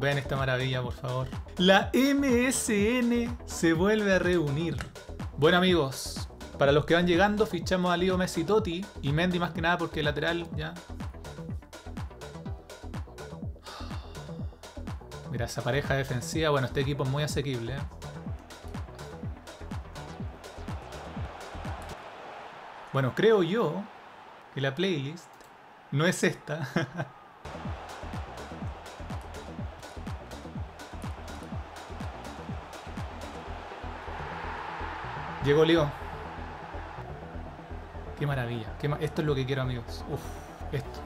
Vean esta maravilla, por favor. La MSN se vuelve a reunir. Bueno, amigos, para los que van llegando, fichamos a Leo Messi Totti y Mendy más que nada porque lateral ya. Mira, esa pareja defensiva. Bueno, este equipo es muy asequible. ¿eh? Bueno, creo yo que la playlist no es esta. Llegó Leo. Qué maravilla. Esto es lo que quiero, amigos. Uf, esto.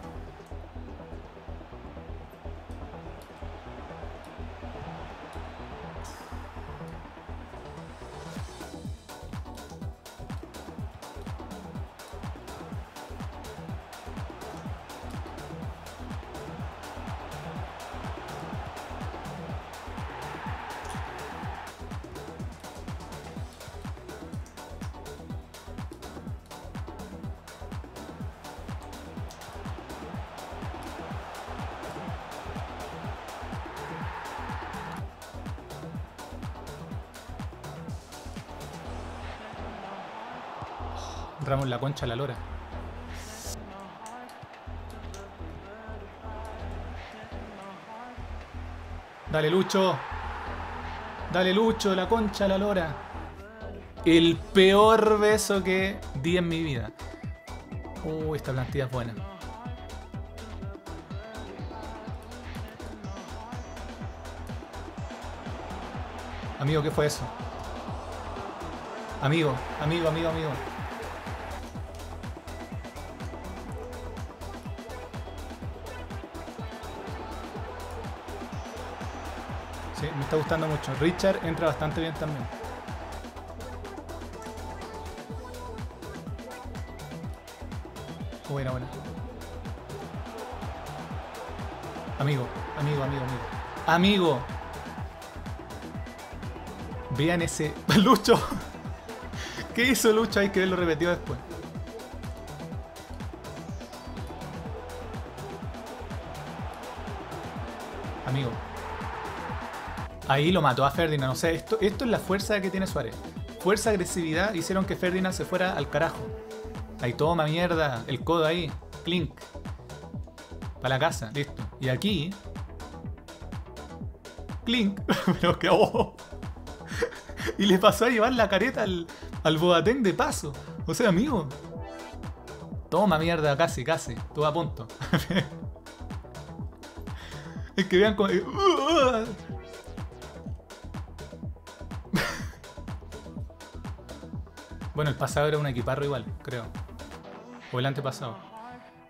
Ramos la concha la lora. Dale, Lucho. Dale, Lucho, la concha la lora. El peor beso que di en mi vida. Uy, esta plantilla es buena. Amigo, ¿qué fue eso? Amigo, amigo, amigo, amigo. Me está gustando mucho. Richard entra bastante bien también. Buena, buena. Amigo, amigo, amigo, amigo. Amigo. Vean ese. Lucho. ¿Qué hizo Lucho? Hay que verlo repetido después. Amigo. Ahí lo mató a Ferdinand. O sea, esto, esto es la fuerza que tiene Suárez. Fuerza, agresividad hicieron que Ferdinand se fuera al carajo. Ahí toma mierda. El codo ahí. Clink. Para la casa. Listo. Y aquí. Clink. Pero que. oh. Y le pasó a llevar la careta al, al Boateng de paso. O sea, amigo. Toma mierda, casi, casi. Estuvo a punto. es que vean como. Bueno, el pasado era un equiparro igual, creo. O el antepasado.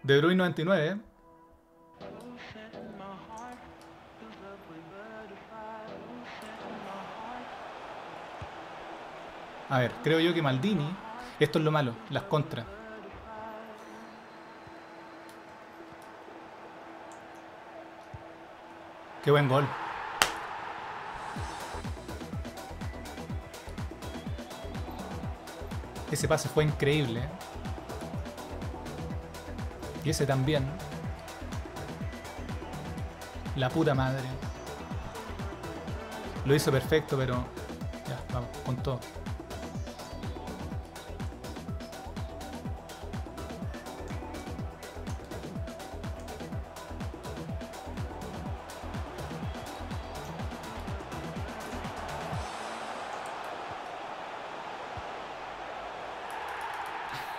De Bruyne 99, ¿eh? A ver, creo yo que Maldini. Esto es lo malo, las contras. Qué buen gol. Ese pase fue increíble. Y ese también. La puta madre. Lo hizo perfecto, pero. Ya, vamos, con todo.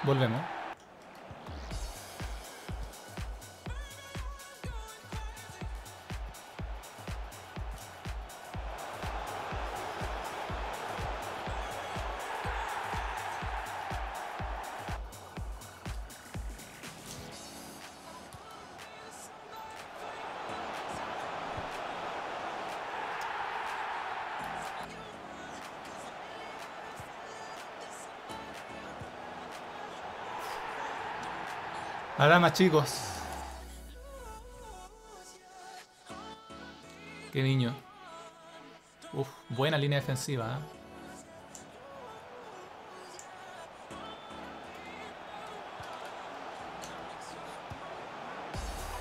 बोल रहे Ahora más chicos. Qué niño. Uf, buena línea defensiva. ¿eh?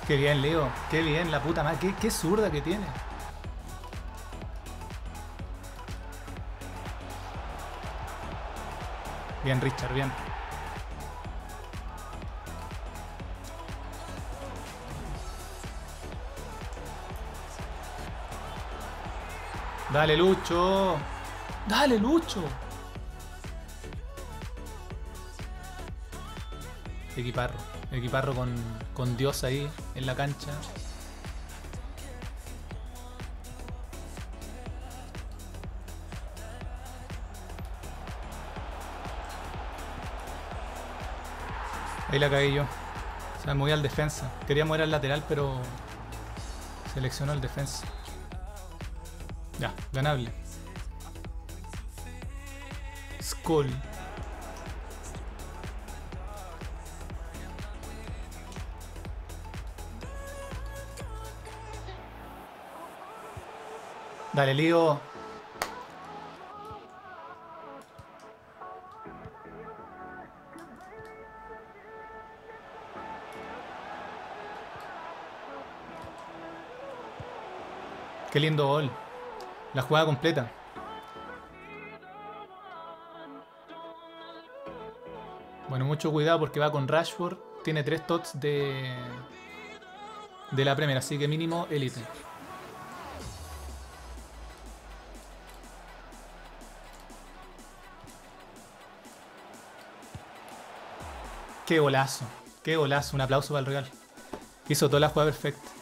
Qué bien, Leo. Qué bien, la puta madre. Qué zurda que tiene. Bien, Richard, bien. Dale, Lucho. Dale, Lucho. Equiparro. Equiparro con, con Dios ahí en la cancha. Ahí la caí yo. Se me moví al defensa. Quería mover al lateral, pero seleccionó el defensa. Ya, ganable. Skull. Dale, lío. Qué lindo gol. La jugada completa. Bueno, mucho cuidado porque va con Rashford. Tiene tres tots de, de la Premier, así que mínimo élite. Qué golazo, qué golazo. Un aplauso para el Real. Hizo toda la jugada perfecta.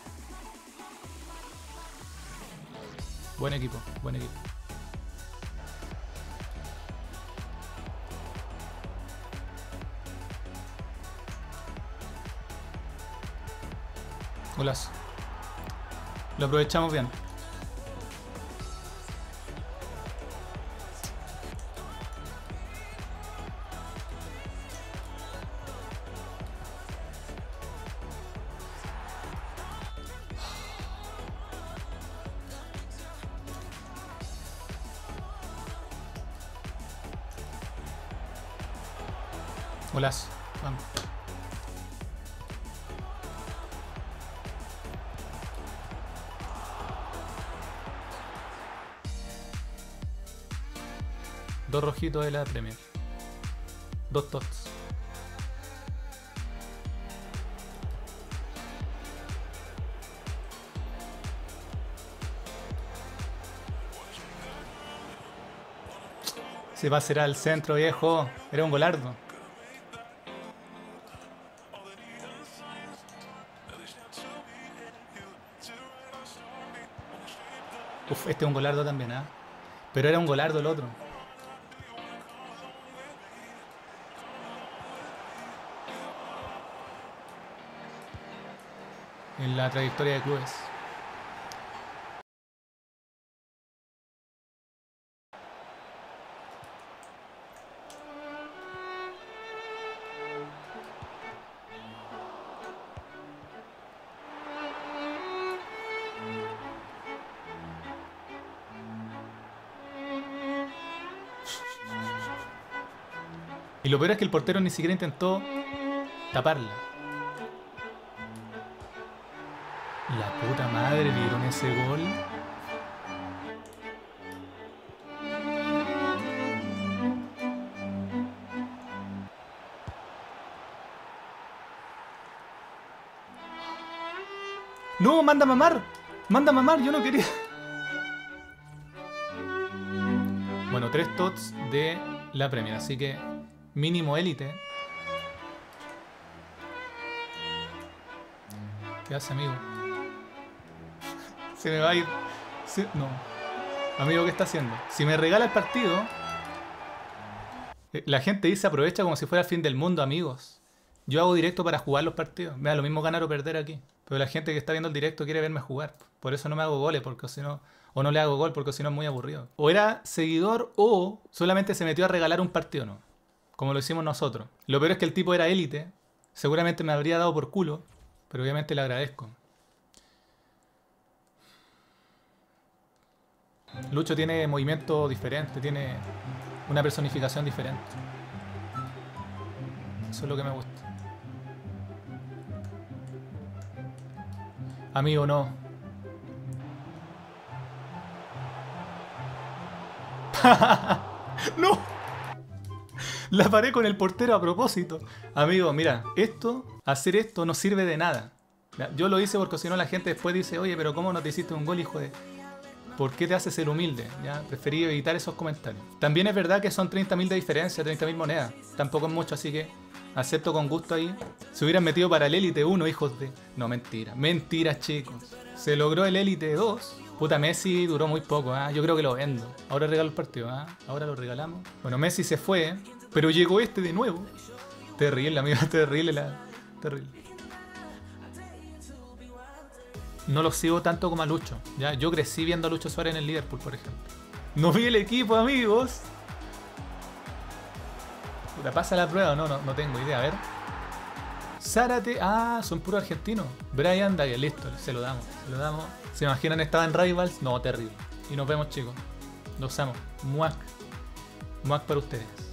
Buen equipo, buen equipo. Golazo. Lo aprovechamos bien. Golazo. Vamos. Dos rojitos de la Premier. Dos tots. Se va a ser al centro, viejo. Era un golardo. Uf, este es un golardo también, ¿ah? Pero era un golardo el otro. En la trayectoria de clubes. Y lo peor es que el portero ni siquiera intentó taparla. La puta madre le dieron ese gol. No, manda a mamar. Manda a mamar, yo no quería. Bueno, tres tots de la Premier, así que mínimo élite. ¿Qué hace, amigo? Se me va a ir. No. Amigo, ¿qué está haciendo? Si me regala el partido. eh, La gente dice aprovecha como si fuera el fin del mundo, amigos. Yo hago directo para jugar los partidos. Me da lo mismo ganar o perder aquí. Pero la gente que está viendo el directo quiere verme jugar. Por eso no me hago goles, porque si no. O no le hago gol porque si no es muy aburrido. O era seguidor o solamente se metió a regalar un partido, ¿no? Como lo hicimos nosotros. Lo peor es que el tipo era élite. Seguramente me habría dado por culo. Pero obviamente le agradezco. Lucho tiene movimiento diferente, tiene una personificación diferente. Eso es lo que me gusta. Amigo, no. ¡No! La paré con el portero a propósito. Amigo, mira, esto, hacer esto no sirve de nada. Yo lo hice porque si no la gente después dice, oye, pero ¿cómo no te hiciste un gol, hijo de...? ¿Por qué te haces el humilde? ¿Ya? Preferí evitar esos comentarios. También es verdad que son 30.000 de diferencia, 30.000 monedas. Tampoco es mucho, así que acepto con gusto ahí. Se hubieran metido para el Elite 1, hijos de... No, mentira. Mentira, chicos. Se logró el Elite 2. Puta, Messi duró muy poco, ¿ah? Yo creo que lo vendo. Ahora regalo el partido, ¿ah? Ahora lo regalamos. Bueno, Messi se fue, pero llegó este de nuevo. Terrible, amigo, terrible la... Terrible. No lo sigo tanto como a Lucho. ¿ya? Yo crecí viendo a Lucho Suárez en el Liverpool, por ejemplo. No vi el equipo, amigos. Puta, pasa la prueba, no, no, no tengo idea, a ver. Zárate, ah, son puros argentinos. Brian Dyer, listo, se lo damos, se lo damos. ¿Se imaginan estaba en Rivals? No, terrible. Y nos vemos, chicos. Los amo. Muac. Muac para ustedes.